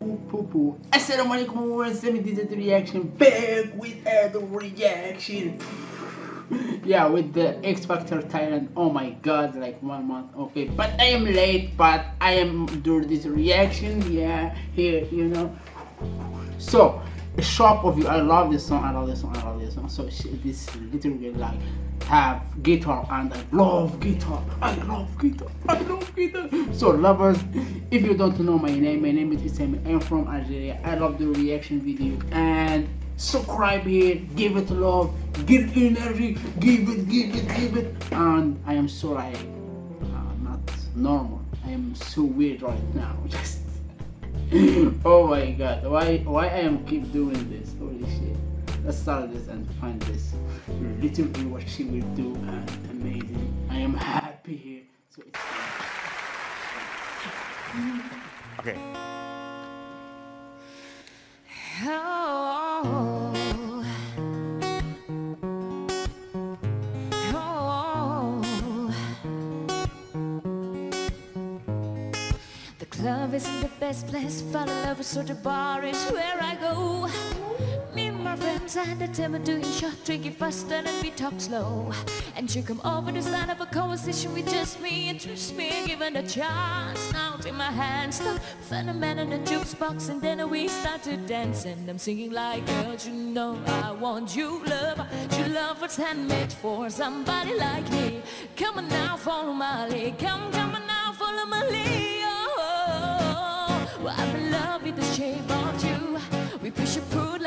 Poo poo. Assalamu alaikum everyone. Semi did the reaction back with the reaction. yeah, with the X Factor Thailand. Oh my god, like one month. Okay, but I am late, but I am doing this reaction. Yeah, here, you know. So, the Shape of You. I love this song. I love this song. I love this song. So this literally like have guitar and I love guitar. I love guitar. I love guitar. So lovers, if you don't know my name, my name is Isami. I'm from Algeria. I love the reaction video and subscribe here, give it love, give energy, give it, give it, give it. And I am sorry, uh, not normal. I am so weird right now. Just oh my god, why why I am keep doing this? Holy shit. Let's start this and find this. Mm-hmm. Literally what she will do and amazing. I am happy here. So it's Okay. Club isn't the best place in love, so the bar is where I go. Me and my friends at the table doing shot, drinking faster and we talk slow. And you come over to start up a conversation with just me, and trust me, given a chance. Now take my hand, stop, find a man in the jukebox, and then we start to dance. And I'm singing like, girl, you know I want you, love. You love what's handmade for somebody like me. Come on now, follow my lead. Come, come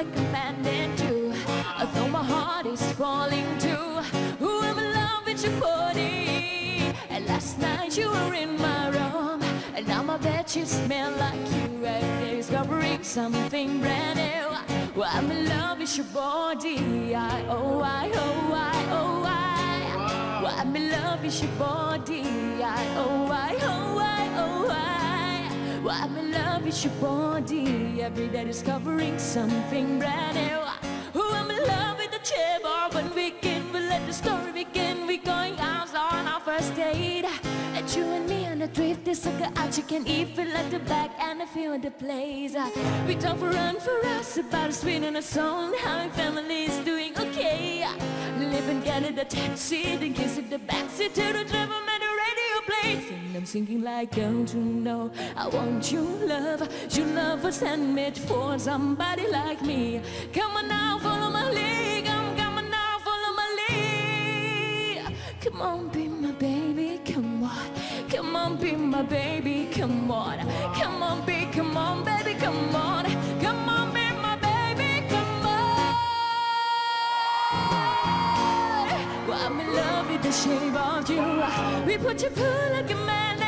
like a magnet do. Although my heart is falling too. In love with your body. And last night you were in my room. And now my bed you smell like you. And discovering something brand new. Well, I'm in love with your body. I, oh, I, oh, I, oh, I. Well, I'm in love with your body. I, oh, I, oh, I. Well, I'm in love with your body. Every day discovering something brand new. Ooh, I'm in love with the chair bar when we begin. We let the story begin. We going out on our first date. And you and me on a trip, this sucker out. You can even like the back and I feel the place. We talk for run for us about a sweet and a song. How my family is doing okay. Live and get in the taxi, then kiss the backseat singing like, don't you know, I want you, love. You love was handmade for somebody like me. Come on now, follow my lead. Come on now, follow my lead. Come on, be my baby, come on. Come on, be my baby, come on. Come on, be, come on, baby, come on. Come on, be my baby, come on. Well, I'm in love with the shape of you. We put you through like a magnet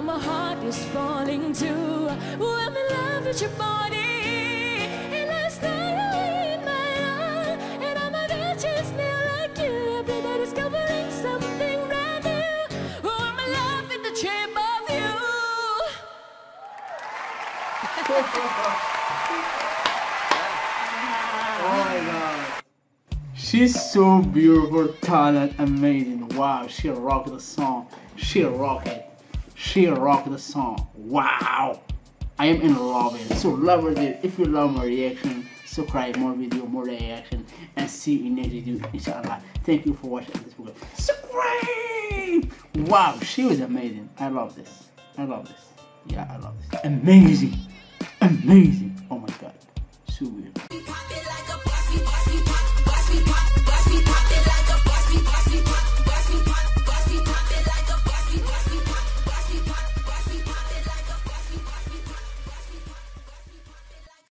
do. My heart is falling too. Well, I'm in love with your body. And last night you in my arms. And I'm a bitch just now like you. Every day discovering something brand new. Oh, I'm in love with the shape of you. Oh my god. She's so beautiful, talented, amazing. Wow, she rocked the song. She rocked it. She rocked the song. Wow. I am in love with it. So lovers, if you love my reaction, subscribe more video, more reaction, and see you next video, inshallah. Thank you for watching this video. Subscribe! Wow, she was amazing. I love this. I love this. Yeah, I love this. Amazing. Amazing.